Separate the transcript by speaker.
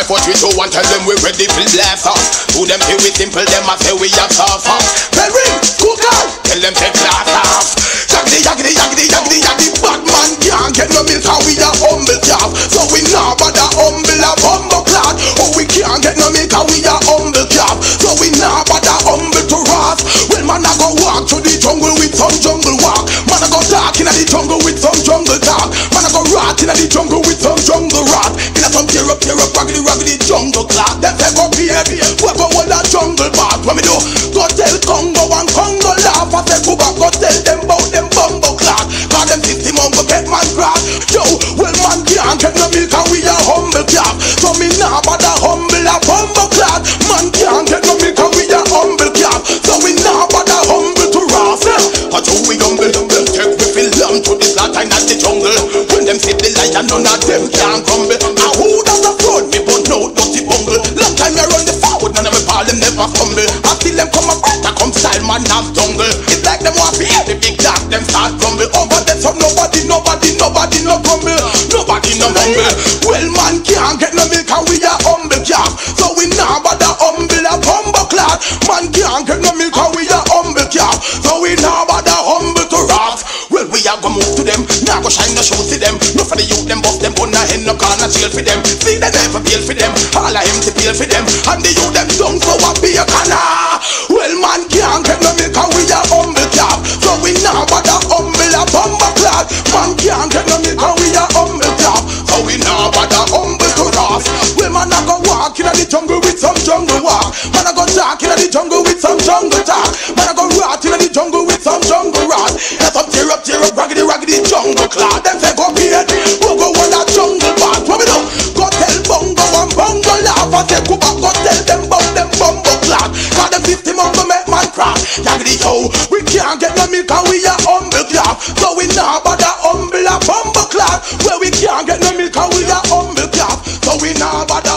Speaker 1: five, four, three, two, one. Tell them we ready for blast off. Do them feel we simple, them I say we are tough. Bell ring, jungle with some jungle talk. Man, I go rot in the jungle with some jungle rot. In a some tear up, tear up, raggedy, raggedy jungle clock. Them say go we go hold that jungle back. What me do? Go tell Congo and Congo laugh. I say slaughter in the jungle. When them see the lion, none of them can crumble. And who does the fraud? Me but no dirty bungle. Long time you run the forward, none of me ball them never fumble. I feel them come up better, come style man have jungle. It's like them want to hear the big dog, them start crumble. Over them some nobody, nobody, nobody no crumble. Nobody no humble. Well man can't get no milk and we are humble calf. So we now bother humble a bumbo clad. Man can't get no shine the show to them. No for the youth them bust them bun a hen no corner jail for them. See they never bail for them. All of to bail for them. And the youth them don't so what be a canna. Well man can't get no milk and we are humble calf. So we now bother humble a bumbo clad. Man can't get no milk and we are humble calf. So we now bother humble to wrath. Well man I go walk in the jungle with some jungle walk. Man I go talk in the jungle go tell them about them bumbo clad. Cause them fifty on go make man crack. Yaggedy yo, we can't get no milk and we are humble clad. So we nah bother humble a bumbo clad. Where we can't get no milk and we are humble clad. So we nah bother